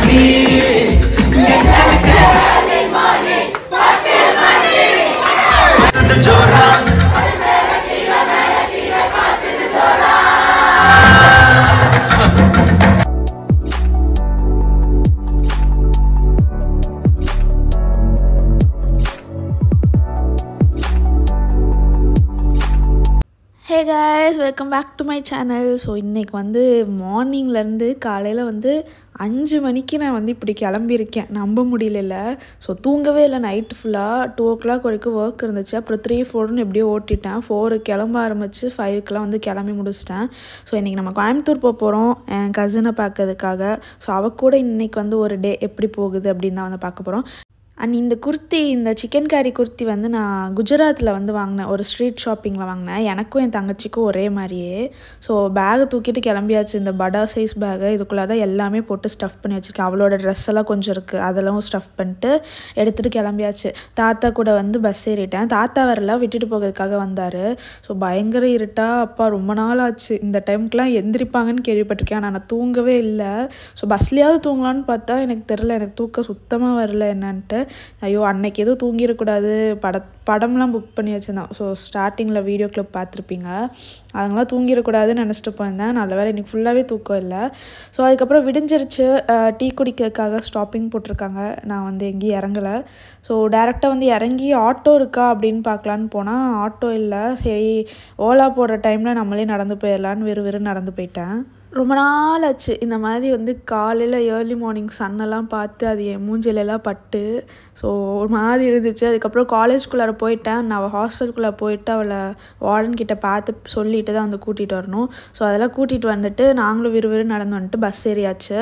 மணி. எங்களுக்கு ஜோரா hey guys welcome back to my channel so இன்றைக்கி வந்து மார்னிங்லேருந்து காலையில் வந்து அஞ்சு மணிக்கு நான் வந்து இப்படி கிளம்பியிருக்கேன். நம்ப முடியல ஸோ தூங்கவே இல்லை. நைட்டு ஃபுல்லாக டூ ஓ கிளாக் வரைக்கும் ஒர்க் இருந்துச்சு. அப்புறம் த்ரீ ஃபோர்னு எப்படியோ ஓட்டிட்டேன். ஃபோரு கிளம்ப ஆரம்பித்து ஃபைவ்க்கெலாம் வந்து கிளம்பி முடிச்சிட்டேன். ஸோ இன்றைக்கி நம்ம கோயம்புத்தூர் போக போகிறோம் என் கசினை பார்க்கறதுக்காக. ஸோ அவ கூட இன்றைக்கி வந்து ஒரு டே எப்படி போகுது அப்படின்னு தான் வந்து பார்க்க போகிறோம் அண்ட் இந்த குர்த்தி இந்த சிக்கன் கேரி குர்த்தி வந்து நான் குஜராத்தில் வந்து வாங்கினேன். ஒரு ஸ்ட்ரீட் ஷாப்பிங்கில் வாங்கினேன். எனக்கும் என் தங்கச்சிக்கும் ஒரே மாதிரியே. ஸோ பேகை தூக்கிட்டு கிளம்பியாச்சு. இந்த படா சைஸ் பேகை இதுக்குள்ளே தான் எல்லாமே போட்டு ஸ்டஃப் பண்ணி வச்சுருக்கேன். அவளோட ட்ரெஸ் எல்லாம் கொஞ்சம் இருக்குது அதெல்லாம் ஸ்டஃப் பண்ணிட்டு எடுத்துகிட்டு கிளம்பியாச்சு. தாத்தா கூட வந்து பஸ் ஏறிட்டேன். தாத்தா வரல விட்டுட்டு போகிறதுக்காக வந்தார். ஸோ பயங்கர இருட்டா. அப்பா ரொம்ப நாள் ஆச்சு. இந்த டைமுக்குலாம் எந்திரிப்பாங்கன்னு கேள்விப்பட்டிருக்கேன். ஆனால் நான் தூங்கவே இல்லை. ஸோ பஸ்லேயாவது தூங்கலான்னு பார்த்தா எனக்கு தெரில எனக்கு தூக்கம் சுத்தமாக வரல என்னன்ட்டு. ஐயோ அன்னைக்கு எதுவும் தூங்கிடக்கூடாது. பட படம்லாம் புக் பண்ணி வச்சுருந்தான். ஸோ ஸ்டார்டிங்கில் வீடியோ கிளிப் பார்த்துருப்பீங்க. அதெல்லாம் தூங்கிடக்கூடாதுன்னு நினச்சிட்டு போயிருந்தேன். நல்ல வேலை இன்னைக்கு ஃபுல்லாகவே தூக்கம் இல்லை. ஸோ அதுக்கப்புறம் விடிஞ்சிருச்சு. டீ குடிக்கிறதுக்காக ஸ்டாப்பிங் போட்டிருக்காங்க. நான் வந்து எங்கேயும் இறங்கலை. ஸோ டேரெக்டாக வந்து இறங்கி ஆட்டோ இருக்கா அப்படின்னு பார்க்கலான்னு போனால் ஆட்டோ இல்லை. சரி ஓலா போடுற டைமில் நம்மளே நடந்து போயிடலான்னு வெறு வெறு நடந்து போயிட்டேன். ரொம்ப நாள் ஆச்சு. இந்த மாதிரி வந்து காலையில் ஏர்லி மார்னிங் சன்னெல்லாம் பார்த்து அது என் மூஞ்சிலெல்லாம் பட்டு ஸோ ஒரு மாதிரி இருந்துச்சு. அதுக்கப்புறம் காலேஜ்குள்ளார போயிட்டேன். நான் அவள் ஹாஸ்டலுக்குள்ளே போயிட்டு அவளை வார்டன் கிட்டே பார்த்து சொல்லிட்டு தான் வந்து கூட்டிகிட்டு வரணும். ஸோ அதெல்லாம் கூட்டிகிட்டு வந்துட்டு நாங்களும் விறுவிறு நடந்து வந்துட்டு பஸ் ஏறியாச்சு.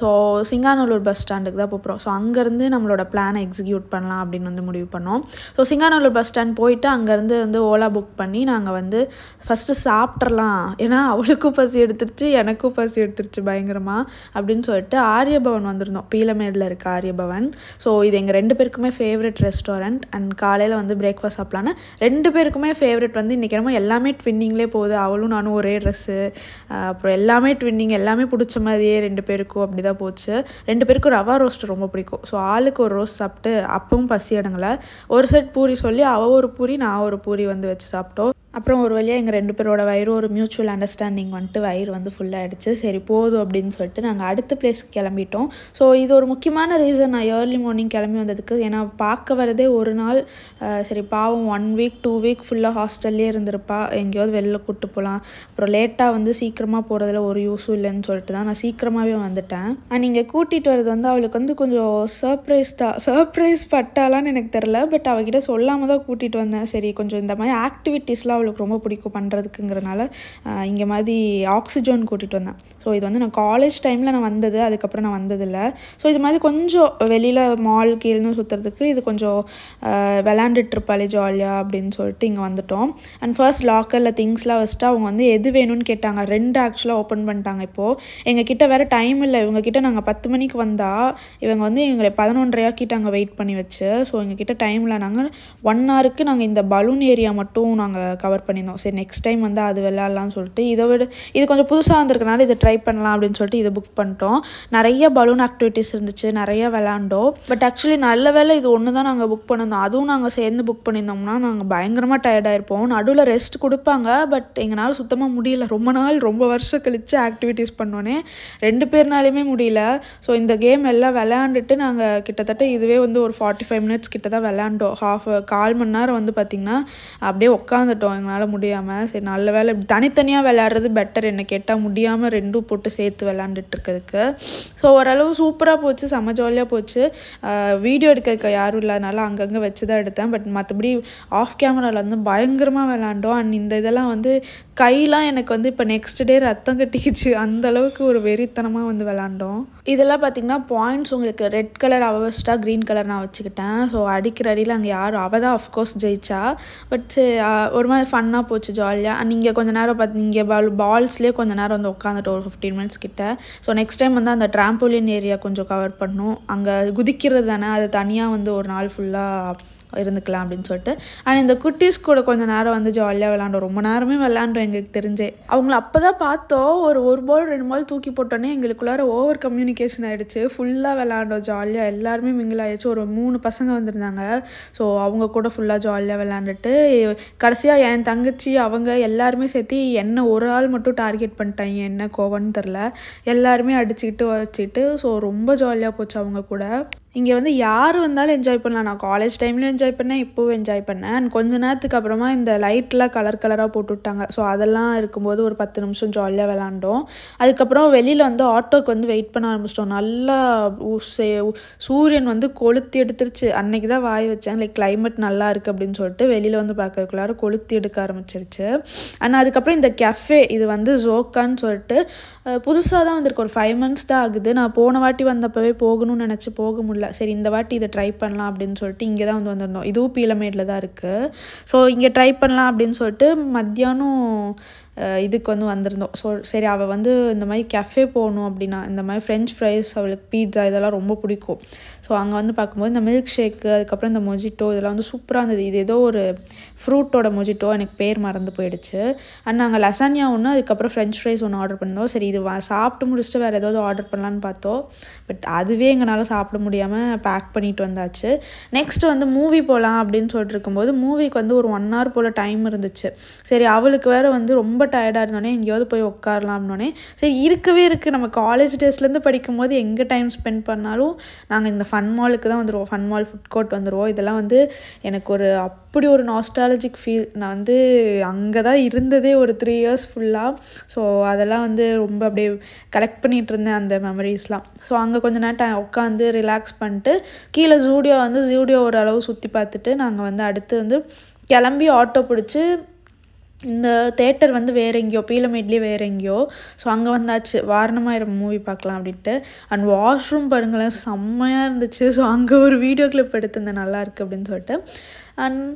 ஸோ சிங்காநல்லூர் பஸ் ஸ்டாண்டுக்கு தான் போகிறோம் ஸோ அங்கேருந்து நம்மளோட பிளானை எக்ஸிக்யூட் பண்ணலாம் அப்படின்னு வந்து முடிவு பண்ணோம். ஸோ சிங்காநல்லூர் பஸ் ஸ்டாண்ட் போயிட்டு அங்கேருந்து வந்து ஓலா புக் பண்ணி நாங்கள் வந்து ஃபஸ்ட்டு சாப்பிட்றலாம் ஏன்னா அவளுக்கும் பசி எடுத்துருச்சு. எனக்கும் பசி எடுத்துருச்சு பயங்கரமாக அப்படின்னு சொல்லிட்டு ஆரியபவன் வந்திருந்தோம். பீலமேடில் இருக்க ஆரியபவன். ஸோ இது எங்கள் ரெண்டு பேருக்குமே ஃபேவரட் ரெஸ்டாரண்ட் அண்ட் காலையில் வந்து பிரேக்ஃபாஸ்ட் சாப்பிட்லான்னு ரெண்டு பேருக்குமே ஃபேவரட் வந்து இன்றைக்கி என்னமோ எல்லாமே ட்வின்னிங்லே போகுது. அவளும் நானும் ஒரே ட்ரெஸ்ஸு அப்புறம் எல்லாமே ட்வின்னிங் எல்லாமே பிடிச்ச மாதிரியே ரெண்டு பேருக்கும் அப்படி தான் போச்சு. ரெண்டு பேருக்கும் ரவா ரோஸ்ட் ரொம்ப பிடிக்கும். ஸோ ஆளுக்கு ஒரு ரோஸ்ட் சாப்பிட்டு அப்பவும் பசி அடங்கலை. ஒரு செட் பூரி சொல்லி அவள் ஒரு பூரி நான் ஒரு பூரி வந்து வச்சு சாப்பிட்டோம். அப்புறம் ஒரு வழியாக எங்கள் ரெண்டு பேரோட வயிறு ஒரு மியூச்சுவல் அண்டர்ஸ்டாண்டிங் வந்துட்டு வயிறு வந்து ஃபுல்லாகிடுச்சு சரி போதும் அப்படின்னு சொல்லிட்டு நாங்கள் அடுத்த பிளேஸ்க்கு கிளம்பிட்டோம். ஸோ இது ஒரு முக்கியமான ரீசன் நான் ஏர்லி மார்னிங் கிளம்பி வந்ததுக்கு. ஏன்னா பார்க்க வரதே ஒரு நாள் சரி பாவம் ஒன் வீக் டூ வீக் ஃபுல்லாக ஹாஸ்டல்லே இருந்திருப்பா. எங்கேயாவது வெளில கூப்பிட்டு போகலாம் அப்புறம் லேட்டாக வந்து சீக்கிரமாக போகிறதுல ஒரு யூஸும் இல்லைன்னு சொல்லிட்டு தான் நான் சீக்கிரமாகவே வந்துட்டேன். அண்ட் இங்கே கூட்டிகிட்டு வரது வந்து அவளுக்கு வந்து கொஞ்சம் சர்ப்ரைஸ் தான் சர்ப்ரைஸ் பட்டாலான்னு எனக்கு தெரில பட் அவகிட்ட சொல்லாமல் தான் கூட்டிகிட்டு வந்தேன். சரி கொஞ்சம் இந்த மாதிரி ஆக்டிவிட்டீஸ்லாம் அவளுக்கு ரொம்ப பிடிக்கும் பண்ணுறதுக்குங்கிறனால இங்கே மாதிரி ஆக்சிஜன் கூட்டிகிட்டு வந்தேன். ஸோ இது வந்து நான் காலேஜ் டைமில் நான் வந்தது அதுக்கப்புறம் நான் வந்ததில்லை. ஸோ இது மாதிரி கொஞ்சம் வெளியில் மால் கீழ்னு சுற்றுறதுக்கு இது கொஞ்சம் விளாண்டுட்டு இருப்பாளே ஜாலியாக அப்படின்னு சொல்லிட்டு இங்கே வந்துட்டோம். அண்ட் ஃபர்ஸ்ட் லாக்கரில் திங்ஸ்லாம் வச்சுட்டு அவங்க வந்து எது வேணும்னு கேட்டாங்க. ரெண்டு ஆக்சுவலாக ஓப்பன் பண்ணிட்டாங்க இப்போது எங்கள் கிட்ட வேறு டைம் இல்லை. இவங்கக்கிட்ட நாங்கள் பத்து மணிக்கு வந்தால் இவங்க வந்து எங்களை பதினொன்றையா கிட்ட அங்கே வெயிட் பண்ணி வச்சு ஸோ எங்கள் கிட்ட டைம் இல்லை. நாங்கள் ஒன் ஹவருக்கு நாங்கள் இந்த பலூன் ஏரியா மட்டும் நாங்கள் கவர் பண்ணியிருந்தோம். சரி நெக்ஸ்ட் டைம் வந்து அது விளாட்லான்னு சொல்லிட்டு இதை விட இது கொஞ்சம் புதுசாக வந்திருக்கனால இதை ட்ரை பண்ணலாம் அப்படின்னு சொல்லிட்டு இதை புக் பண்ணிட்டோம். நிறைய பலூன் ஆக்டிவிட்டீஸ் இருந்துச்சு நிறைய விளாண்டோம் பட் ஆக்சுவலி நல்ல வேளை இது ஒன்று தான் நாங்கள் புக் பண்ணியிருந்தோம். அதுவும் நாங்கள் சேர்ந்து புக் பண்ணியிருந்தோம்னா நாங்கள் பயங்கரமாக டயர்டாக இருப்போம் நடுவில் ரெஸ்ட் கொடுப்பாங்க பட் எங்களால் சுத்தமாக முடியல. ரொம்ப நாள் ரொம்ப வருஷம் கழித்து ஆக்டிவிட்டீஸ் பண்ணோன்னே ரெண்டு பேர்னாலையுமே முடியல. ஸோ இந்த கேம் எல்லாம் விளையாண்டுட்டு நாங்கள் கிட்டத்தட்ட இதுவே வந்து ஒரு ஃபார்ட்டி ஃபைவ் மினிட்ஸ் கிட்ட தான் விளாண்டோம் ஹாஃப் கால் மணி நேரம் வந்து பார்த்திங்கன்னா அப்படியே உட்காந்துட்டோம் எங்களால் முடியாமல் சரி நல்ல வேலை தனித்தனியாக விளையாடுறது பெட்டர் என்ன கேட்டால் முடியாமல் ரெண்டும் போட்டு சேர்த்து விளாண்டுட்டு இருக்கிறதுக்கு. ஸோ ஓரளவு சூப்பராக போச்சு செம்ம ஜாலியாக போச்சு. வீடியோ எடுக்கிறதுக்கு யாரும் இல்லாதனால அங்கங்கே வச்சு தான் எடுத்தேன் பட் மற்றபடி ஆஃப் கேமராவில் வந்து பயங்கரமாக விளாண்டோம் அண்ட் இந்த இதெல்லாம் வந்து கையெலாம் எனக்கு வந்து இப்போ நெக்ஸ்ட் டே ரத்தம் கட்டிக்கிச்சு. அந்த அளவுக்கு ஒரு வெறித்தனமாக வந்து விளாண்டோம் இதெல்லாம் பார்த்திங்கன்னா பாயிண்ட்ஸ் உங்களுக்கு ரெட் கலர் அவ க்ரீன் கலர் நான் வச்சுக்கிட்டேன். ஸோ அடிக்கிற அடியில் அங்கே யாரும் அவள் தான் அஃப்கோர்ஸ் ஜெயிச்சா. பட் ஒரு மாதிரி ஃபன்னாக போச்சு ஜாலியாக அண்ட் இங்கே கொஞ்ச நேரம் பார்த்து இங்கே பால் பால்ஸ்லேயே கொஞ்சம் நேரம் வந்து உட்காந்துட்டோம் ஒரு ஃபிஃப்டீன் மினிட்ஸ் கிட்ட. ஸோ நெக்ஸ்ட் டைம் வந்து அந்த ட்ராம்போலின் ஏரியா கொஞ்சம் கவர் பண்ணும். அங்கே குதிக்கிறது தானே அது தனியாக வந்து ஒரு நாள் ஃபுல்லாக இருந்துக்கலாம் அப்படின்னு சொல்லிட்டு. அண்ட் இந்த குட்டீஸ் கூட கொஞ்சம் நேரம் வந்து ஜாலியாக விளாண்டோம் ரொம்ப நேரமே விளாண்டோம் எங்களுக்கு தெரிஞ்சே. அவங்கள அப்போ தான் பார்த்தோம். ஒரு ஒரு பால் ரெண்டு பால் தூக்கி போட்டோன்னே எங்களுக்குள்ளார ஓவர் கம்யூனிகேஷன் ஆகிடுச்சு ஃபுல்லாக விளாண்டோம் ஜாலியாக எல்லாருமே மிங்கில் ஆயிடுச்சு ஒரு மூணு பசங்க வந்திருந்தாங்க. ஸோ அவங்க கூட ஃபுல்லாக ஜாலியாக விளாண்டுட்டு கடைசியாக என் தங்கச்சி அவங்க எல்லாருமே சேர்த்து என்ன ஒரு ஆள் மட்டும் டார்கெட் பண்ணிட்டாங்க என்ன கோவம்னு தெரில எல்லாருமே அடிச்சுக்கிட்டு வச்சுட்டு ஸோ ரொம்ப ஜாலியாக போச்சு அவங்க கூட. இங்கே வந்து யார் வந்தாலும் என்ஜாய் பண்ணலாம். நான் காலேஜ் டைம்லையும் என்ஜாய் பண்ணேன் இப்போவும் என்ஜாய் பண்ணேன். அண்ட் கொஞ்ச நேரத்துக்கு அப்புறமா இந்த லைட்லாம் கலர் கலராக போட்டு விட்டாங்க. ஸோ அதெல்லாம் இருக்கும்போது ஒரு பத்து நிமிஷம் ஜாலியாக விளாண்டோம். அதுக்கப்புறம் வெளியில் வந்து ஆட்டோக்கு வந்து வெயிட் பண்ண ஆரம்பிச்சிட்டோம். நல்லா உ- சே- சூரியன் வந்து கொளுத்தி எடுத்துருச்சு. அன்னைக்கு தான் வாய் வச்சேன். லைக் கிளைமேட் நல்லா இருக்குது அப்படின்னு சொல்லிட்டு வெளியில் வந்து பார்க்கறதுக்குள்ளார கொளுத்தி எடுக்க ஆரம்பிச்சிருச்சு. அண்ட் அதுக்கப்புறம் இந்த கெஃபே இது வந்து ஜோக்கான்னு சொல்லிட்டு புதுசாக தான் வந்திருக்கு. ஒரு ஃபைவ் மந்த்ஸ் தான் ஆகுது. நான் போன வாட்டி வந்தப்பவே போகணும்னு நினச்சி போக முடியல. சரி இந்த வாட்டி இதை ட்ரை பண்ணலாம் அப்படின்னு சொல்லிட்டு இங்கே தான் வந்து வந்திருந்தோம். இதுவும் பீலமேடில் தான் இருக்குது ஸோ இங்கே ட்ரை பண்ணலாம் அப்படின்னு சொல்லிட்டு மத்தியானம் இதுக்கு வந்து வந்திருந்தோம். ஸோ சரி அவள் வந்து இந்த மாதிரி கெஃபே போகணும் அப்படின்னா இந்த மாதிரி ஃப்ரெஞ்ச் ஃப்ரைஸ் அவளுக்கு பீட்சா இதெல்லாம் ரொம்ப பிடிக்கும். ஸோ அங்கே வந்து பார்க்கும்போது இந்த மில்க் ஷேக்கு அதுக்கப்புறம் இந்த மொஜிட்டோ இதெல்லாம் வந்து சூப்பராக இருந்தது. இது ஏதோ ஒரு ஃப்ரூட்டோட மொஜிட்டோ எனக்கு பேர் மறந்து போயிடுச்சு. அண்ட் நாங்கள் லசானியா ஒன்று அதுக்கப்புறம் ஃப்ரெஞ்ச் ஃப்ரைஸ் ஒன்று ஆர்டர் பண்ணோம் சரி இது வா- சாப்பிட்டு முடிச்சுட்டு வேறு ஏதாவது ஆர்டர் பண்ணலான்னு பார்த்தோம். பட் அதுவே எங்களால் சாப்பிட முடியாமல் பேக் பண்ணிட்டு வந்தாச்சு. நெக்ஸ்ட் வந்து மூவி போகலாம் அப்படின்னு சொல்லிட்டு இருக்கும்போது மூவிக்கு வந்து ஒரு ஒன் ஹவர் போல் டைம் இருந்துச்சு. சரி அவளுக்கு வேறு வந்து ரொம்ப டயர்டாக இருந்தோடனே எங்கேயாவது போய் உட்காரலாம்னோடனே சரி இருக்கவே இருக்குது நம்ம காலேஜ் டேஸ்லேருந்து படிக்கும்போது எங்கே டைம் ஸ்பெண்ட் பண்ணாலும் நாங்கள் இந்த ஃபன் மாலுக்கு தான் வந்துடுவோம் ஃபன் மால் ஃபுட் கோர்ட் வந்துடுவோம் இதெல்லாம் வந்து எனக்கு ஒரு அப்படி ஒரு நாஸ்டாலஜிக் ஃபீல் நான் வந்து அங்கே தான் இருந்ததே ஒரு த்ரீ இயர்ஸ் ஃபுல்லாக ஸோ அதெல்லாம் வந்து ரொம்ப அப்படியே கலெக்ட் பண்ணிகிட்டு இருந்தேன் அந்த மெமரிஸ்லாம் ஸோ அங்கே கொஞ்ச நேரம் உட்காந்து ரிலாக்ஸ் பண்ணிட்டு கீழே ஜூடியோ வந்து ஜூடியோ ஓரளவு சுற்றி பார்த்துட்டு நாங்கள் வந்து அடுத்து வந்து கிளம்பி ஆட்டோ பிடிச்சி இந்த தேட்டர் வந்து வேறு எங்கேயோ பீலமேட்லேயே வேறு எங்கேயோ. ஸோ அங்கே வந்தாச்சு. வாரணமாயிரம் மூவி பார்க்கலாம் அப்படின்ட்டு. அண்ட் வாஷ்ரூம் பாருங்களேன் செம்மையாக இருந்துச்சு. ஸோ அங்கே ஒரு வீடியோ கிளிப் எடுத்திருந்தேன். நல்லாயிருக்கு அப்படின்னு சொல்லிட்டு. அண்ட்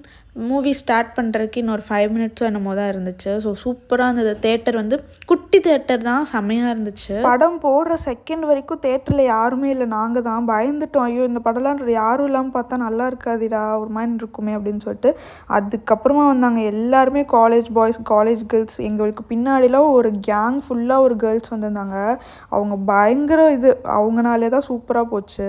மூவி ஸ்டார்ட் பண்ணுறதுக்கு இன்னொரு ஃபைவ் மினிட்ஸோ என்னமோ தான் இருந்துச்சு. ஸோ சூப்பராக இருந்தது. தேட்டர் வந்து குட்டி தேட்டர் தான் செம்மையாக இருந்துச்சு. படம் போடுற செகண்ட் வரைக்கும் தேட்டரில் யாருமே இல்லை. நாங்கள் தான் பயந்துட்டோம். ஐயோ இந்த படம்லாம் யாரும் இல்லாமல் பார்த்தா நல்லா இருக்காதுடா ஒரு மாதிரி இருக்குமே அப்படின்னு சொல்லிட்டு அதுக்கப்புறமா வந்தாங்க. எல்லாருமே காலேஜ் பாய்ஸ் காலேஜ் கேர்ள்ஸ் எங்களுக்கு பின்னாடிலாம் ஒரு கேங் ஃபுல்லாக ஒரு கேர்ள்ஸ் வந்திருந்தாங்க. அவங்க பயங்கர இது. அவங்கனாலே தான் சூப்பராக போச்சு.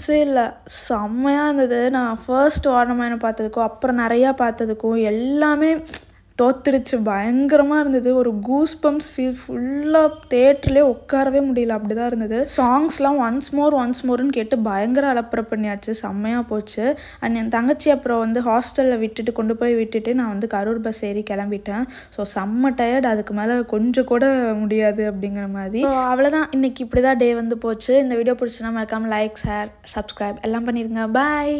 சான்ஸே இல்லை. செம்மையாக இருந்தது. நான் ஃபர்ஸ்ட் வாரணமாயனை பார்த்ததுக்கும் அப்புறம் நிறையா பார்த்ததுக்கும் எல்லாமே தோத்துருச்சு. பயங்கரமாக இருந்தது. ஒரு கூஸ் பம்ப்ஸ் ஃபீல் ஃபுல்லாக தேட்டர்லேயே உட்காரவே முடியல. அப்படி தான் இருந்தது சாங்ஸ்லாம் ஒன்ஸ் மோர் ஒன்ஸ் மோர்னு கேட்டு பயங்கர அலப்பறை பண்ணியாச்சு. செம்மையாக போச்சு. அண்ட் என் தங்கச்சி அப்புறம் வந்து ஹாஸ்டலில் விட்டுட்டு கொண்டு போய் விட்டுட்டு நான் வந்து கரூர் பஸ் ஏறி கிளம்பிட்டேன். ஸோ செம்ம டயர்ட் அதுக்கு மேலே கொஞ்சம் கூட முடியாது அப்படிங்கிற மாதிரி. ஸோ அவ்வளோதான் இன்னைக்கு இப்படி தான் டே வந்து போச்சு. இந்த வீடியோ பிடிச்சுன்னா மறக்காமல் லைக் ஷேர் சப்ஸ்கிரைப் எல்லாம் பண்ணிடுங்க பாய்